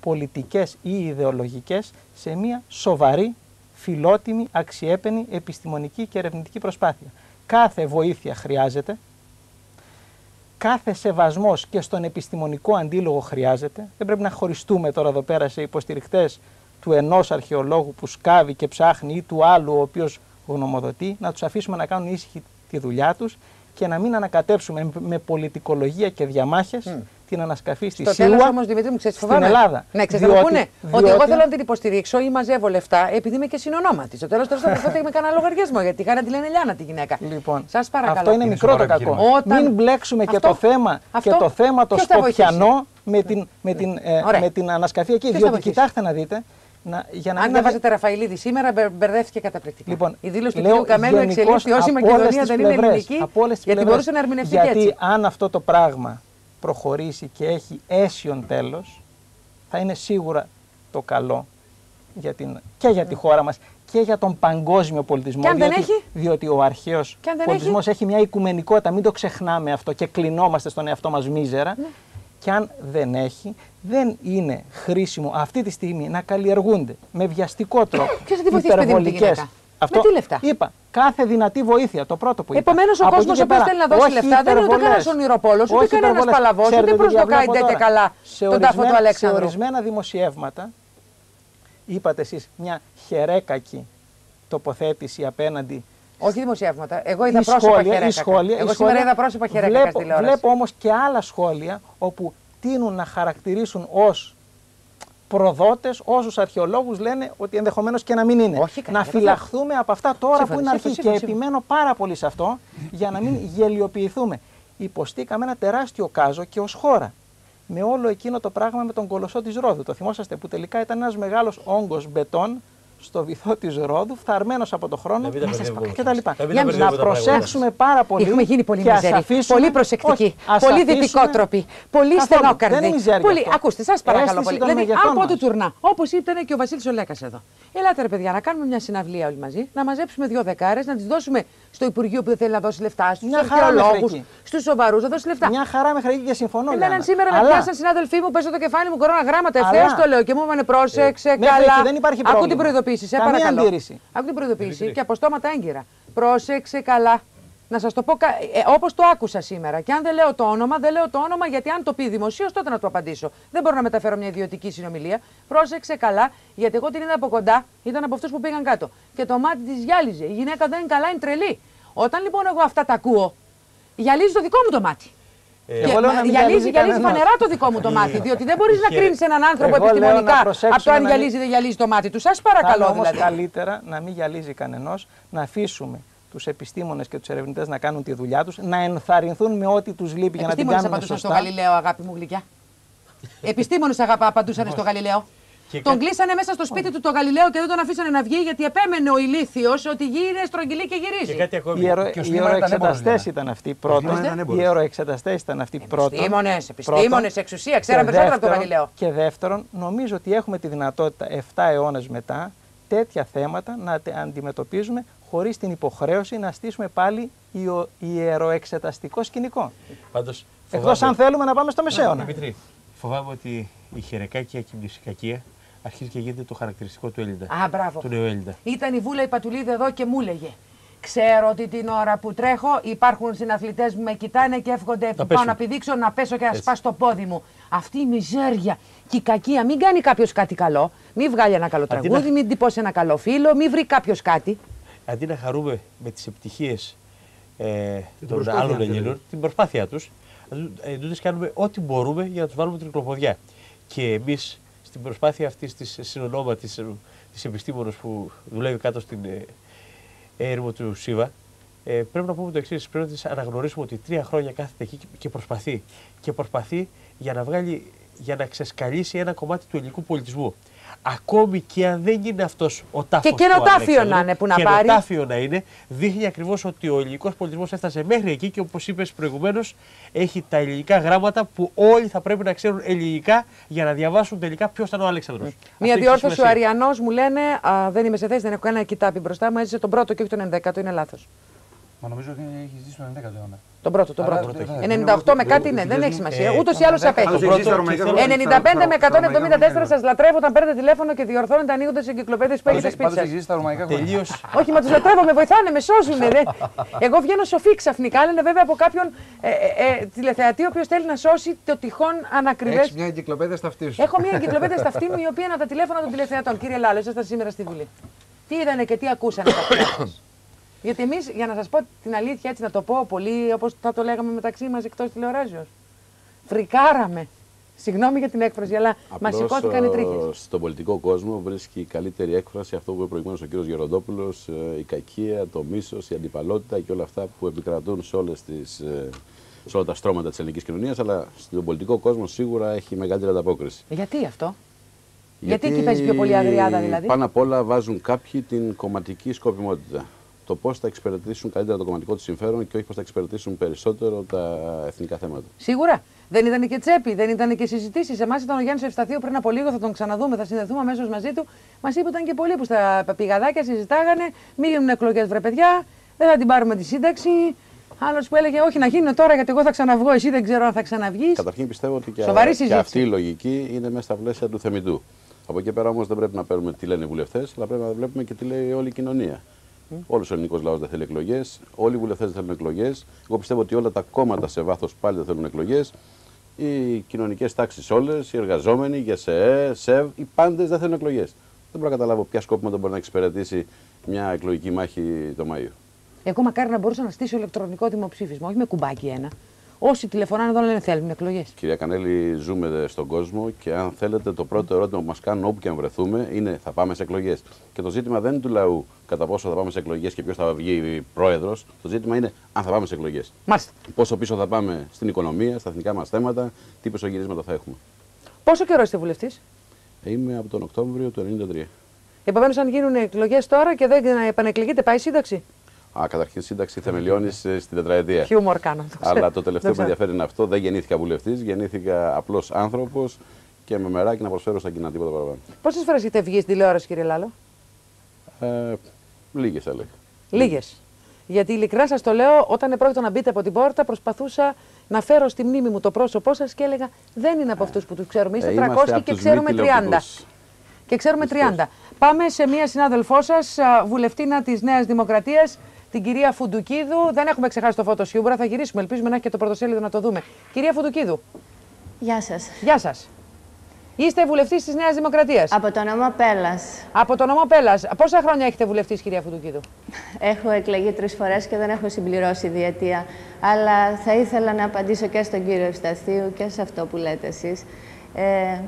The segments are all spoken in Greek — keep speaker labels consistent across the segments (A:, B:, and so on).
A: πολιτικές ή ιδεολογικές σε μια σοβαρή, φιλότιμη, αξιέπαινη επιστημονική και ερευνητική προσπάθεια. Κάθε βοήθεια χρειάζεται, κάθε σεβασμός και στον επιστημονικό αντίλογο χρειάζεται. Δεν πρέπει να χωριστούμε τώρα εδώ πέρα σε υποστηρικτές του ενός αρχαιολόγου που σκάβει και ψάχνει ή του άλλου ο οποίος γνωμοδοτεί, να τους αφήσουμε να κάνουν ήσυχη τη δουλειά τους και να μην ανακατέψουμε με πολιτικολογία και διαμάχες την ανασκαφή στη
B: Στο
A: ΣΥΟΑ
B: τέλο όμως, Δημήτρη μου, ξέρεις τι
A: στην
B: φοβάμαι.
A: Ελλάδα.
B: Ναι, ξέρεις τι
A: Διότι-
B: πούνε. Ότι
A: διότι-
B: εγώ θέλω να την υποστηρίξω ή μαζεύω λεφτά επειδή είμαι και συνονόματη. Στο τέλος τέλο θα προσπαθώ με κανένα λογαριασμό γιατί είχα να τη λένε Λιάνα τη γυναίκα.
A: Λοιπόν,
B: Σας παρακαλώ.
A: αυτό είναι
C: Είναι
A: μικρό το
C: σοβαρό
A: κακό.
C: επιχείρημα.
B: Όταν-
A: Μην μπλέξουμε και
B: Αυτό-
A: το θέμα,
B: αυτό
A: και το, θέμα το
B: ποιος θα βοηθήσει;
A: σκοπιανό με την, με την, ε,
B: Ωραία.
A: με την ανασκαφή εκεί.
B: Ποιος θα
A: Διότι
B: βοηθήσει;
A: κοιτάξτε να δείτε, να, για να
B: Αν
A: μην
B: διαβάζετε Ραφαηλίδη σήμερα, μπερ- μπερδεύτηκε καταπληκτικά.
A: Λοιπόν,
B: η δήλωση του
A: λέω
B: κ. Καμένου
A: γενικώς
B: εξελίσσεται ω η
A: από
B: Μακεδονία
A: όλες τις
B: δεν είναι
A: πλευρές,
B: ελληνική.
A: από όλες τις
B: Γιατί
A: πλευρές.
B: μπορούσε να ερμηνευτεί και
A: Γιατί
B: έτσι.
A: αν αυτό το πράγμα προχωρήσει και έχει αίσιον τέλος, θα είναι σίγουρα το καλό για την, και για τη χώρα μας και για τον παγκόσμιο πολιτισμό.
B: Και αν δεν
A: διότι,
B: έχει;
A: διότι ο αρχαίος
B: Και αν δεν
A: πολιτισμός έχει; μια οικουμενικότητα, μην το ξεχνάμε αυτό και κλεινόμαστε στον εαυτό μας μίζερα.
B: Ναι.
A: Και αν δεν έχει, δεν είναι χρήσιμο αυτή τη στιγμή να καλλιεργούνται με βιαστικό τρόπο.
B: Ποιος θα τη βοηθήσει, παιδί μου, τη
A: υπερβολικές-
B: γυναίκα; Με τι λεφτά;
A: Είπα, κάθε δυνατή βοήθεια, το πρώτο που είπα.
B: Επομένως, ο
A: Από
B: κόσμος
A: εκεί
B: ο
A: και
B: οποίος
A: πέρα,
B: θέλει να δώσει
A: όχι
B: λεφτά δεν είναι ούτε
A: υπερβολές.
B: κανένας ονειροπόλο, ούτε
A: Όχι
B: κανένας
A: υπερβολές.
B: παλαβό,
A: Ξέρετε
B: ούτε
A: τι
B: προσδοκάει
A: διαβλέπω
B: τέτοια
A: τώρα.
B: καλά
A: Σε
B: τον τάφο του
A: ορισμένα-
B: Αλέξανδρου.
A: Σε ορισμένα δημοσιεύματα είπατε εσείς μια χερέκακη τοποθέτηση απέναντι
B: Όχι δημοσιεύματα. Εγώ είδα
A: ή
B: πρόσωπα
A: σχόλια, ή
B: χερέκακα.
A: σχόλια,
B: Εγώ
A: ή
B: σήμερα
A: σχόλια.
B: είδα πρόσωπα χερέκακας
A: βλέπω,
B: στην τηλεόραση.
A: βλέπω όμως και άλλα σχόλια όπου τείνουν να χαρακτηρίσουν ως προδότες όσους αρχαιολόγους λένε ότι ενδεχομένως και να μην είναι.
B: Όχι, καλά,
A: να
B: δεν το
A: φυλαχθούμε από αυτά τώρα
B: Σύμφωνα,
A: που είναι αρχή.
B: σύμφωνα,
A: Και
B: σύμφωνα.
A: επιμένω πάρα πολύ σε αυτό για να μην γελιοποιηθούμε. Υποστήκαμε ένα τεράστιο κάζο και ως χώρα. Με όλο εκείνο το πράγμα με τον κολοσσό της Ρόδου. Το θυμόσαστε που τελικά ήταν ένας μεγάλος όγκος μπετών στο βυθό της Ρόδου, φθαρμένος από το χρόνο
C: Να μην τα μπερδεύουμε
A: και τα λοιπά.
C: Να μην
A: Για
C: τα
A: να
C: μπερδεύουμε τα
A: προσέξουμε πάρα πολύ.
B: Έχουμε γίνει πολύ
A: και ας
B: μιζέροι,
A: αφήσουμε-
B: πολύ προσεκτικοί,
A: Όχι, ας
B: πολύ
A: αφήσουμε-
B: δυτικότροποι, πολύ
A: Καθόλου.
B: στενόκαρδοι.
A: Δεν είναι μιζέρια
B: Πολύ...
A: αυτό.
B: Ακούστε, σας παρακαλώ
A: Αίσθηση
B: πολύ.
A: των
B: Δηλαδή,
A: μεγεθών
B: από
A: μας.
B: του τουρνά, όπως ήταν και ο Βασίλης Ολέκας εδώ. Ελάτε ρε παιδιά, να κάνουμε μια συναυλία όλοι μαζί, να μαζέψουμε δύο δεκάρες, να τις δώσουμε στο Υπουργείο που δεν θέλει να δώσει λεφτά, στους
A: Μια χαρά μέχρι
B: αρχαιολόγους,
A: εκεί.
B: στους σοβαρούς, να δώσει λεφτά.
A: Μια χαρά μέχρι εκεί και συμφωνώ.
B: Εμένα
A: Λιάννα.
B: σήμερα με
A: Αλλά
B: πιάσαν συνάδελφοί μου, πέσω το κεφάλι μου, κορώνα γράμματα.
A: Αλλά-
B: Ευθέως το λέω και μου είπανε πρόσεξε,
A: μέχρι
B: καλά.
A: εκεί δεν υπάρχει
B: Ακού
A: πρόβλημα.
B: την προειδοποίηση, σε
A: Καμία
B: παρακαλώ.
A: αντίρρηση.
B: Ακού την προειδοποίηση και από στόματα έγκυρα. Πρόσεξε καλά. Να σας το πω κα... ε, όπως το άκουσα σήμερα. Και αν δεν λέω το όνομα, δεν λέω το όνομα γιατί αν το πει δημοσίως, τότε να του απαντήσω. Δεν μπορώ να μεταφέρω μια ιδιωτική συνομιλία. Πρόσεξε καλά, γιατί εγώ την είδα από κοντά, ήταν από αυτούς που πήγαν κάτω. Και το μάτι της γυάλιζε. Η γυναίκα δεν είναι καλά, είναι τρελή. Όταν λοιπόν εγώ αυτά τα ακούω, γυαλίζει το δικό μου το μάτι.
C: Ε,
B: Και
A: Εγώ λέω να μην
B: γυαλίζει,
A: γυαλίζει
B: γυαλίζει
A: κανένας.
B: φανερά το δικό μου το μάτι. Διότι δεν μπορείς να
C: Χαίρε.
B: κρίνεις έναν άνθρωπο
A: Εγώ λέω να
B: επιστημονικά
A: προσέξουμε
B: από το αν
A: να μην-
B: γυαλίζει ή δεν γυαλίζει το μάτι του. Σας
A: θα
B: παρακαλώ
A: είναι όμως
B: δηλαδή.
A: καλύτερα να μην γυαλίζει κανενός, να αφήσουμε τους επιστήμονες και τους ερευνητές να κάνουν τη δουλειά τους, να ενθαρρυνθούν με ό,τι τους λείπει για να την
B: Επιστήμονες
A: κάνουν
B: απαντούσαν στο
A: σωστά.
B: Γαλιλαίο, αγάπη μου γλυκιά. Επιστήμονες απαντούσαν στο Γαλιλαίο.
C: Και
B: Τον
C: κα-
B: κλείσανε μέσα στο σπίτι του το Γαλιλαίο και δεν τον αφήσανε να βγει γιατί επέμενε ο ηλίθιος ότι η γη είναι στρογγυλή και
C: Και
B: γυρίζει.
C: κάτι ακόμη.
A: Οι, αερο...
D: Και ο
A: οι
D: Σλίμαν ήταν
A: αεροεξεταστές
D: έμπορος,
A: ήταν αυτοί
D: Σλίμαν
A: πρώτον.
D: ήταν
A: Οι
D: έμπορος.
A: αεροεξεταστές ήταν αυτοί πρώτον.
B: Επιστήμονες, επιστήμονες,
A: Πρώτον.
B: εξουσία, ξέραν
A: Και
B: περισσότερα από το
A: δεύτερον-
B: Γαλιλαίο.
A: Και δεύτερον, νομίζω ότι έχουμε τη δυνατότητα 7 αιώνες μετά τέτοια θέματα να τε- αντιμετωπίζουμε χωρίς την υποχρέωση να στήσουμε πάλι ιε- ιεροεξεταστικό σκηνικό.
C: Πάντως,
A: Εκτός αν
C: φοβάμαι-
A: θέλουμε να πάμε στο μεσαίωνα.
C: Δημήτρη, φοβάμαι ότι η χερεκάκια και η μνησικακία αρχίζει και γίνεται το χαρακτηριστικό του Έλληνα.
B: Α, μπράβο.
C: Του νέου Έλληνα.
B: Ήταν η Βούλα η Πατουλίδη εδώ και μου έλεγε. Ξέρω ότι την ώρα που τρέχω υπάρχουν συναθλητές που με κοιτάνε και εύχονται που πάω
C: πέσουν.
B: να πηδήξω να πέσω και να
C: Έτσι.
B: σπάσω το πόδι μου. Αυτή η μιζέρια και η κακία. Μην κάνει κάποιος κάτι καλό. Μην βγάλει ένα καλό
C: Αντί
B: τραγούδι,
C: να-
B: μην τυπώσει ένα καλό φίλο, μην βρει κάποιος κάτι.
C: Αντί να χαρούμε με τις επιτυχίες ε, των
D: προσπάθεια
C: άλλων
D: δηλαδή.
C: Ελλήνων, την προσπάθεια τους, εντούτοις κάνουμε ό,τι μπορούμε για να τους βάλουμε την κλοποδιά. Και εμείς στην προσπάθεια αυτής της συνονόματη της επιστήμονο που δουλεύει κάτω στην ε, έρημο του ΣΥΒΑ, ε, πρέπει να πούμε το εξής: Πρέπει να της αναγνωρίσουμε ότι τρία χρόνια κάθεται εκεί και- και προσπαθεί. Και προσπαθεί για να βγάλει, για να ξεσκαλίσει ένα κομμάτι του ελληνικού πολιτισμού. Ακόμη και αν δεν είναι αυτός ο τάφος.
B: Και καινοτάφιο να είναι που να πάρει.
C: Καινοτάφιο να είναι, δείχνει ακριβώς ότι ο ελληνικός πολιτισμός έφτασε μέχρι εκεί και όπως είπες προηγουμένως, έχει τα ελληνικά γράμματα που όλοι θα πρέπει να ξέρουν ελληνικά για να διαβάσουν τελικά ποιος ήταν ο Αλέξανδρος. Αυτό
B: Μία
C: έχει
B: διόρθωση ο
C: σημασία.
B: Αριανός μου λένε α, Δεν είμαι σε θέση, δεν έχω κανένα κοιτάπι μπροστά μου. Έζησε τον πρώτο και όχι τον ενδέκατο, είναι λάθος.
D: Μα νομίζω ότι έχεις ζήσει στον 11ο αιώνα.
B: Τον πρώτο, τον
D: Αλλά
B: πρώτο.
D: δεν- δεν-
B: 98 με
D: δεν-
B: κάτι
D: δεν-
B: ναι, δεν
D: δεν-
B: έχει σημασία.
C: ε,
B: Ούτω ή άλλω
D: Πάντως
B: απέχει.
D: έχει
C: πρώτο
D: ζήσει στα ρωμαϊκά
C: και θέλω-
D: χρόνια.
B: 95 με
D: Στα- στα
B: 174
D: ρωμαϊκά
B: σα λατρεύω όταν παίρνετε τηλέφωνο και διορθώνετε ανοίγοντα τι εγκυκλοπαίδειε που έχετε
D: Πάντως-
B: σπίτι
D: πάντως έχει
B: σα.
D: ζήσει στα ρωμαϊκά χρόνια.
C: Τελείω.
B: Όχι, μα του λατρεύω, με βοηθάνε, με σώζουν. Δε. Εγώ βγαίνω σοφή ξαφνικά, λένε βέβαια από κάποιον ε, ε, ε, τηλεθεατή ο οποίο θέλει να σώσει το τυχόν ανακριβέ.
E: Έχει μια εγκυκλοπαίδεια στα αυτή σου.
B: Έχω μια εγκυκλοπαίδεια στα αυτή μου η οποία είναι από τα τηλέφωνα των τηλεθεατών. Κύριε Λάλο, ήσασταν σήμερα στη Βουλή. Τι είδανε και τι ακούσανε τα αυτιά σας. Γιατί εμείς, για να σας πω την αλήθεια, έτσι να το πω πολύ όπως θα το λέγαμε μεταξύ μας εκτός τηλεοράσεω. Φρικάραμε. Συγγνώμη για την έκφραση, αλλά μας
F: Απλώς,
B: σηκώθηκαν οι τρίχες.
F: ε, Στον πολιτικό κόσμο βρίσκει καλύτερη έκφραση αυτό που είπε προηγουμένως ο κ. Γεροντόπουλος, η κακία, το μίσος, η αντιπαλότητα και όλα αυτά που επικρατούν σε, όλες τις, ε, σε όλα τα στρώματα της ελληνικής κοινωνίας. Αλλά στον πολιτικό κόσμο σίγουρα έχει μεγαλύτερη ανταπόκριση.
B: Γιατί αυτό; Γιατί εκεί παίζει πιο πολύ αγριάδα, δηλαδή;
F: Πάνω απ' όλα βάζουν κάποιοι την κομματική σκοπιμότητα. Το πώς θα εξυπηρετήσουν καλύτερα το κομματικό τους συμφέρον και όχι πώς θα εξυπηρετήσουν περισσότερο τα εθνικά θέματα.
B: Σίγουρα. Δεν ήταν και τσέπη, δεν ήταν και συζητήσεις. Εμάς ήταν ο Γιάννης Ευσταθίου πριν από λίγο, θα τον ξαναδούμε, θα συνδεθούμε αμέσως μαζί του. Μας είπε ότι ήταν και πολλοί που στα πηγαδάκια συζητάγανε. Μην γίνουν εκλογές, βρε παιδιά, δεν θα την πάρουμε τη σύνταξη. Άλλος που έλεγε Όχι να γίνουν τώρα γιατί εγώ θα ξαναβγώ, εσύ δεν ξέρω αν θα ξαναβγείς.
F: Καταρχήν πιστεύω ότι και,
B: Σοβαρή
F: και
B: συζήτηση.
F: αυτή η λογική είναι μέσα στα πλαίσια του θεμητού. Από εκεί πέρα όμως δεν πρέπει να παίρνουμε τι λένε οι βουλευτές, αλλά πρέπει να βλέπουμε και τι λέει όλη η κοινωνία. Mm. Όλος ο ελληνικός λαός δεν θέλει εκλογές, όλοι οι βουλευτές δεν θέλουν εκλογές. Εγώ πιστεύω ότι όλα τα κόμματα σε βάθος πάλι δεν θέλουν εκλογές. Οι κοινωνικές τάξεις όλες, οι εργαζόμενοι, οι ΓΕΣΕΕ, ΣΕΒ, οι πάντες δεν θέλουν εκλογές. Δεν μπορώ να καταλάβω ποια σκόπιμα μπορεί να εξυπηρετήσει μια εκλογική μάχη το Μάιο.
B: Εγώ μακάρι να μπορούσα να στήσω ηλεκτρονικό δημοψήφισμα, όχι με κουμπάκι ένα. Όσοι τηλεφωνάνε εδώ λένε θέλουν εκλογές.
F: Κυρία Κανέλη, ζούμε στον κόσμο και αν θέλετε, το πρώτο ερώτημα που μας κάνουν όπου και αν βρεθούμε είναι θα πάμε σε εκλογές. Και το ζήτημα δεν είναι του λαού κατά πόσο θα πάμε σε εκλογές και ποιος θα βγει πρόεδρος. Το ζήτημα είναι αν θα πάμε σε εκλογές.
B: Μάλιστα.
F: Πόσο πίσω θα πάμε στην οικονομία, στα εθνικά μας θέματα, τι πισωγυρίσματα θα έχουμε.
B: Πόσο καιρό είστε βουλευτής;
F: Είμαι από τον Οκτώβριο του 1993.
B: Επομένως, αν γίνουν εκλογές τώρα και δεν επανεκλεγείτε, πάει σύνταξη;
F: Α, καταρχήν σύνταξη θεμελιώνεις στην τετραετία.
B: Χιούμορ κάνω. το ξέρω.
F: Αλλά το τελευταίο
B: Το
F: που με
B: ξέρω.
F: ενδιαφέρει είναι αυτό. Δεν γεννήθηκα βουλευτής, γεννήθηκα απλός άνθρωπος και με μεράκι να προσφέρω στα κοινά τίποτα παραπάνω.
B: Πόσες φορές έχετε βγει στην τηλεόραση, κύριε Λάλο;
F: Ε, Λίγες θα έλεγα.
B: Λίγες. Γιατί ειλικρινά σας το λέω, όταν επρόκειτο να μπείτε από την πόρτα, προσπαθούσα να φέρω στη μνήμη μου το πρόσωπό σας και έλεγα Δεν είναι από αυτούς που τους ξέρουμε. Είστε
F: Ε, είμαστε
B: 300
F: από
B: και
F: τους
B: ξέρουμε
F: μη
B: 30.
F: τηλεοπτικούς.
B: Και ξέρουμε
F: Δυστυχώς.
B: 30. Πάμε σε μία συνάδελφό σας, βουλευτήνα της Νέας Δημοκρατίας, την κυρία Φουντουκίδου. Δεν έχουμε ξεχάσει το φώτο σίγουρα, θα γυρίσουμε. Ελπίζουμε να έχει και το πρωτοσέλιδο να το δούμε. Κυρία Φουντουκίδου,
G: Γεια σας.
B: γεια σας. Είστε βουλευτής της Νέας Δημοκρατίας.
G: Από το όνομα Πέλλας.
B: Από το όνομα Πέλλα. Πόσα χρόνια έχετε βουλευτής, κυρία Φουντουκίδου;
G: Έχω εκλεγεί τρεις φορές και δεν έχω συμπληρώσει διετία. Αλλά θα ήθελα να απαντήσω και στον κύριο Ευσταθίου και σε αυτό που λέτε εσείς. Ε,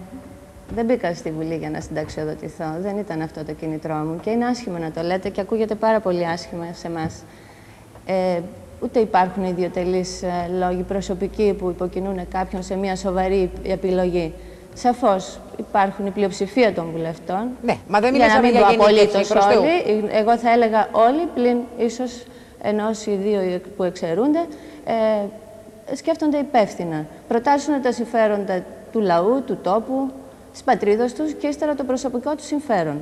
G: δεν μπήκα στη Βουλή για να συνταξιοδοτηθώ. Δεν ήταν αυτό το κίνητρό μου. Και είναι άσχημο να το λέτε και ακούγεται πάρα πολύ άσχημα σε εμάς. Ε, ούτε υπάρχουν ιδιωτελείς ε, λόγοι προσωπικοί που υποκινούν κάποιον σε μια σοβαρή επιλογή. Σαφώς υπάρχουν η πλειοψηφία των βουλευτών.
B: Ναι, μα δεν
G: για να
B: μιλήσαμε
G: μην
B: για
G: πω
B: γενίκευση,
G: απολύτως
B: προς Θεού.
G: όλοι. Εγώ θα έλεγα όλοι, πλην ίσως ενός ή δύο που εξαιρούνται, ε, σκέφτονται υπεύθυνα. Προτάσουν τα συμφέροντα του λαού, του τόπου, της πατρίδας τους και ύστερα το προσωπικό του συμφέρον.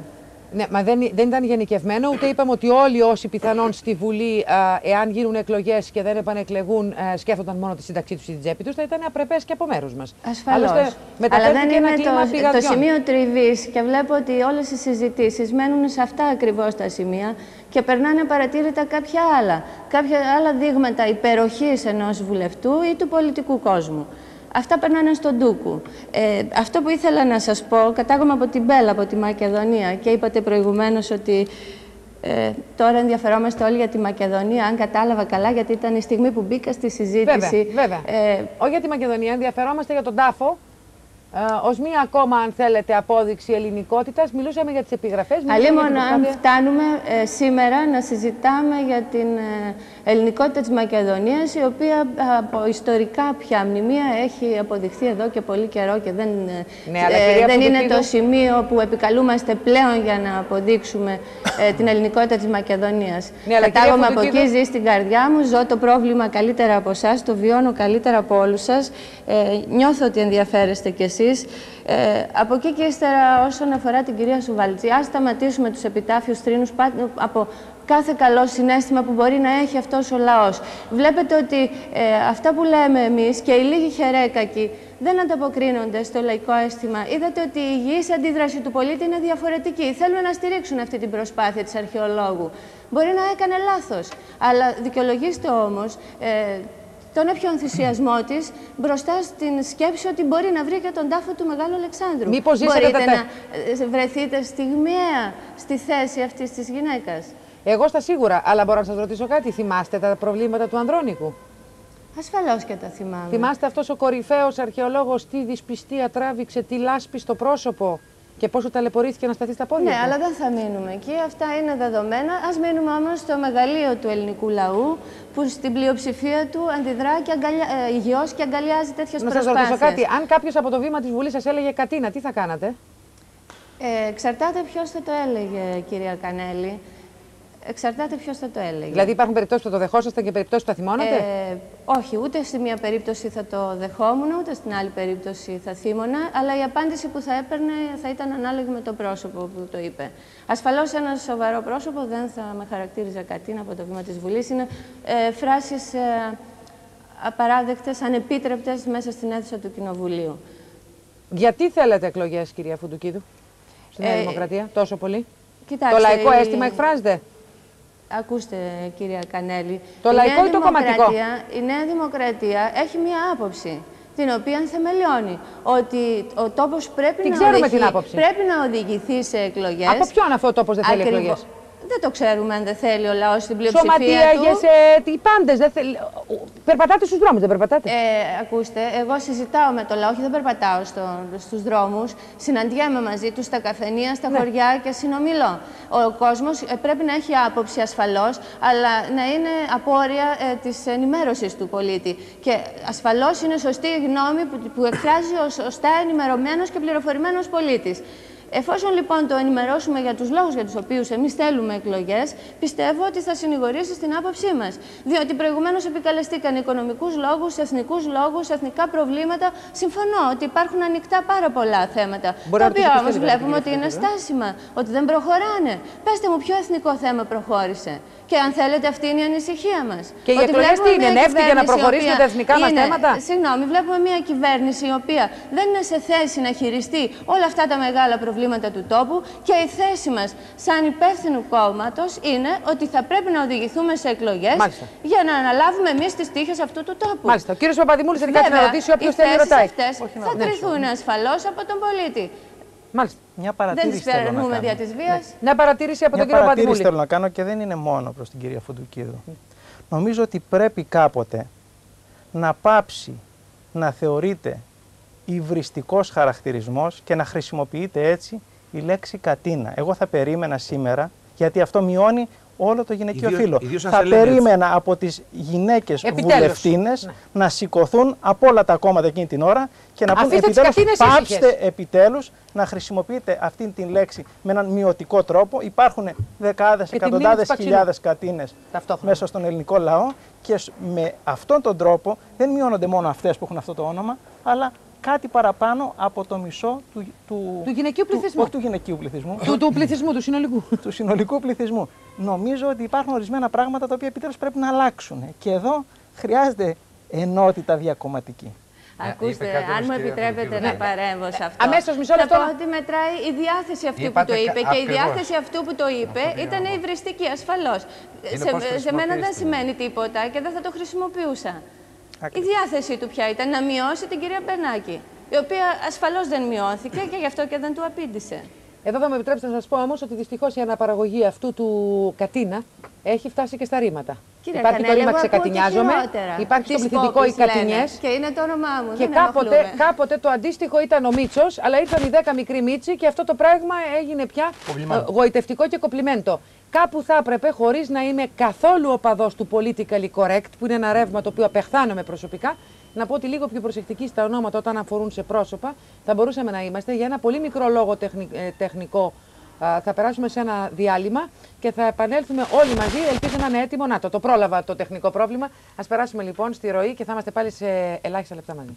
B: Ναι, μα δεν, δεν ήταν γενικευμένο, ούτε είπαμε ότι όλοι όσοι πιθανόν στη Βουλή, α, εάν γίνουν εκλογές και δεν επανεκλεγούν, α, σκέφτονταν μόνο τη σύνταξή τους ή την τσέπη τους, θα ήταν απρεπές και από μέρους μας.
G: Ασφαλώς. Αλλά δεν είναι το, το σημείο τριβής και βλέπω ότι όλες οι συζητήσεις μένουν σε αυτά ακριβώς τα σημεία και περνάνε παρατήρητα κάποια άλλα. Κάποια άλλα δείγματα υπεροχής ενός βουλευτού ή του πολιτικού κόσμου. Αυτά περνάνε στον Ντούκου. Ε, αυτό που ήθελα να σας πω, κατάγομαι από την Μπέλα, από τη Μακεδονία και είπατε προηγουμένως ότι ε, τώρα ενδιαφερόμαστε όλοι για τη Μακεδονία, αν κατάλαβα καλά, γιατί ήταν η στιγμή που μπήκα στη συζήτηση.
B: Βέβαια, βέβαια.
G: Ε,
B: Όχι για τη Μακεδονία, ενδιαφερόμαστε για τον τάφο. Ε, Ω μία ακόμα, αν θέλετε, απόδειξη ελληνικότητας, μιλούσαμε για τις επιγραφές.
G: Αλλήμον αν φτάνουμε ε, σήμερα να συζητάμε για την ε, ελληνικότητα της Μακεδονίας, η οποία ε, από ιστορικά πια μνημεία έχει αποδειχθεί εδώ και πολύ καιρό και δεν, ε,
B: Ναι, αλλά,
G: ε,
B: κυρία
G: δεν είναι
B: Φωτοκίδου-
G: το σημείο που επικαλούμαστε πλέον για να αποδείξουμε ε, την ελληνικότητα της Μακεδονίας.
B: Ναι, αλλά,
G: Κατάγομαι
B: κυρία
G: από εκεί,
B: Φωτοκίδου-
G: ζει στην καρδιά μου, ζω το πρόβλημα καλύτερα από εσάς, το βιώνω καλύτερα από όλους σας. Ε, νιώθω ότι ενδιαφέρεστε κι εσείς. Ε, από εκεί και ύστερα, όσον αφορά την κυρία Σουβαλτζή, ας σταματήσουμε τους επιτάφιους θρήνους πά- από κάθε καλό συνέστημα που μπορεί να έχει αυτός ο λαός. Βλέπετε ότι ε, αυτά που λέμε εμείς και οι λίγοι χερέκακοι δεν ανταποκρίνονται στο λαϊκό αίσθημα. Είδατε ότι η υγιής αντίδραση του πολίτη είναι διαφορετική. Θέλουν να στηρίξουν αυτή την προσπάθεια της αρχαιολόγου. Μπορεί να έκανε λάθος, αλλά δικαιολογήστε όμως ε, τον έπιο ενθουσιασμό της μπροστά στην σκέψη ότι μπορεί να βρει και τον τάφο του Μεγάλου Αλεξάνδρου.
B: Μήπως
G: Μπορείτε να ε, βρεθείτε στιγμιαία στη θέση αυτής της γυναίκας.
B: Εγώ στα σίγουρα, αλλά μπορώ να σας ρωτήσω κάτι. Θυμάστε τα προβλήματα του Ανδρώνικου;
G: Ασφαλώς και τα θυμάμαι.
B: Θυμάστε αυτός ο κορυφαίος αρχαιολόγος τι δυσπιστία τράβηξε, τι λάσπη στο πρόσωπο και πόσο ταλαιπωρήθηκε να σταθεί στα πόδια.
G: Ναι, αλλά δεν θα μείνουμε εκεί. Αυτά είναι δεδομένα. Α μείνουμε όμως στο μεγαλείο του ελληνικού λαού, που στην πλειοψηφία του αντιδρά και αγκαλιά, ε, υγιώς και αγκαλιάζει τέτοιες προσπάθειε.
B: Να σας ρωτήσω κάτι. Αν κάποιος από το βήμα της Βουλής σας έλεγε Κατίνα, τι θα κάνατε;
G: Ε, εξαρτάται ποιος θα το έλεγε, κυρία Κανέλη. Εξαρτάται ποιος θα το έλεγε.
B: Δηλαδή, υπάρχουν περιπτώσεις που το δεχόσασταν και περιπτώσεις που θα θυμώνατε;
G: Ε, όχι, ούτε στη μία περίπτωση θα το δεχόμουν, ούτε στην άλλη περίπτωση θα θύμωνα, αλλά η απάντηση που θα έπαιρνε θα ήταν ανάλογη με το πρόσωπο που το είπε. Ασφαλώς, ένα σοβαρό πρόσωπο δεν θα με χαρακτήριζε κάτι από το βήμα της Βουλής. Είναι ε, φράσεις ε, απαράδεκτες, ανεπίτρεπτες μέσα στην αίθουσα του Κοινοβουλίου.
B: Γιατί θέλετε εκλογές, κυρία Φουντουκίδου, στην Νέα ε, Δημοκρατία, τόσο πολύ; Κοιτάξτε, το λαϊκό αίσθημα εκφράζεται;
G: Ακούστε, κυρία Κανέλη.
B: Το λαϊκό ή το κομματικό.
G: Η Νέα Δημοκρατία έχει μία άποψη την οποία θεμελιώνει. Ότι ο τόπος πρέπει, να, οδηγεί, πρέπει να οδηγηθεί σε εκλογές.
B: Από ποιον αυτό ο τόπος δεν θέλει εκλογές;
G: Δεν το ξέρουμε αν δεν θέλει ο λαός στην πλειοψηφία Σωματείες,
B: του. ε, οι πάντες. Θε... Περπατάτε στους δρόμους, δεν περπατάτε;
G: Ε, ακούστε, εγώ συζητάω με το λαό, όχι δεν περπατάω στο, στους δρόμους. Συναντιέμαι μαζί τους στα καφενεία, στα ναι. χωριά και συνομιλώ. Ο κόσμος ε, πρέπει να έχει άποψη ασφαλώς, αλλά να είναι απόρρια ε, της ενημέρωσης του πολίτη. Και ασφαλώς είναι σωστή η γνώμη που, που εκφράζει ο σωστά ενημερωμένος και πληροφορημένος πολίτης. Εφόσον λοιπόν το ενημερώσουμε για τους λόγους για τους οποίους εμείς θέλουμε εκλογές, πιστεύω ότι θα συνηγορήσει στην άποψή μας. Διότι προηγουμένως επικαλεστήκαν οικονομικούς λόγους, εθνικούς λόγους, εθνικά προβλήματα. Συμφωνώ ότι υπάρχουν ανοιχτά πάρα πολλά θέματα. Μπορεί τα οποία όμως βλέπουμε ότι είναι στάσιμα, ότι δεν προχωράνε. Πετε μου, ποιο εθνικό θέμα προχώρησε. Και αν θέλετε, αυτή είναι η ανησυχία μας.
B: Και οι εκλογές τι είναι, νεύτη για να προχωρήσουν τα εθνικά μας θέματα;
G: Συγγνώμη, βλέπουμε μια κυβέρνηση η οποία δεν είναι σε θέση να χειριστεί όλα αυτά τα μεγάλα προβλήματα του τόπου και η θέση μας, σαν υπεύθυνου κόμματος, είναι ότι θα πρέπει να οδηγηθούμε σε εκλογές για να αναλάβουμε εμείς τις τύχες αυτού του τόπου.
B: Μάλιστα. Ο κύριος Παπαδημούλης θέλει κάτι να ρωτήσει, όποιο θέλει ρωτάει.
G: Θα τριθούν ασφαλώς από τον πολίτη.
B: Μάλιστα.
A: Μια παρατήρηση
G: δεν τι περνούμε δια της βίας. Ναι.
B: Μια παρατήρηση από
A: Μια
B: τον κύριο
A: Παντιμούλη. θέλω να κάνω και δεν είναι μόνο προς την κυρία Φουντουκίδου. Νομίζω ότι πρέπει κάποτε να πάψει να θεωρείται υβριστικός χαρακτηρισμός και να χρησιμοποιείται έτσι η λέξη κατίνα. Εγώ θα περίμενα σήμερα, γιατί αυτό μειώνει όλο το γυναικείο φύλλο. Θα περίμενα από τις γυναίκες βουλευτίνες ναι. να σηκωθούν από όλα τα κόμματα εκείνη την ώρα και να πούν επιτέλους πάψτε επιτέλους να χρησιμοποιείτε αυτή την λέξη με έναν μειωτικό τρόπο. Υπάρχουν δεκάδες, εκατοντάδες χιλιάδες κατίνες μέσα στον ελληνικό λαό και με αυτόν τον τρόπο δεν μειώνονται μόνο αυτές που έχουν αυτό το όνομα, αλλά κάτι παραπάνω από το μισό του,
B: του, του γυναικείου πληθυσμού.
A: όχι του γυναικείου πληθυσμού.
B: Του, του πληθυσμού, του συνολικού.
A: του συνολικού πληθυσμού. Νομίζω ότι υπάρχουν ορισμένα πράγματα τα οποία επιτέλους πρέπει να αλλάξουν. Και εδώ χρειάζεται ενότητα διακομματική.
G: Ε, Ακούστε, αν μου επιτρέπετε να παρέμβω σε αυτό.
B: Αμέσως μισό λεπτό.
G: Θα πω ότι μετράει η διάθεση αυτού που το είπε και η διάθεση αυτού που το είπε ήταν υβριστική, ασφαλώς. Σε, σε μένα δεν σημαίνει τίποτα και δεν θα το χρησιμοποιούσα. Η διάθεσή του πια ήταν να μειώσει την κυρία Μπερνάκη, η οποία ασφαλώς δεν μειώθηκε και γι' αυτό και δεν του απήντησε.
B: Εδώ θα με επιτρέψετε να σας πω όμως ότι δυστυχώς η αναπαραγωγή αυτού του Κατίνα έχει φτάσει και στα ρήματα.
G: Κύριε
B: υπάρχει
G: Κανέλη,
B: το ρήμα ξεκατινιάζομαι, υπάρχει το πληθυντικό οι Κατινιέ.
G: Και είναι το όνομά μου.
B: Και κάποτε, κάποτε το αντίστοιχο ήταν ο Μίτσος, αλλά ήρθαν οι 10 μικροί Μίτσι και αυτό το πράγμα έγινε πια ε, γοητευτικό και κοπλιμέντο. Κάπου θα έπρεπε, χωρίς να είμαι καθόλου οπαδός του politically correct, που είναι ένα ρεύμα το οποίο απεχθάνομαι προσωπικά, να πω ότι λίγο πιο προσεκτικοί στα ονόματα όταν αφορούν σε πρόσωπα, θα μπορούσαμε να είμαστε για ένα πολύ μικρό λόγο ε, τεχνικό. Θα περάσουμε σε ένα διάλειμμα και θα επανέλθουμε όλοι μαζί. Ελπίζω να είναι έτοιμο. Να το, το πρόλαβα το τεχνικό πρόβλημα. Α περάσουμε λοιπόν στη ροή και θα είμαστε πάλι σε ελάχιστα λεπτά μαζί.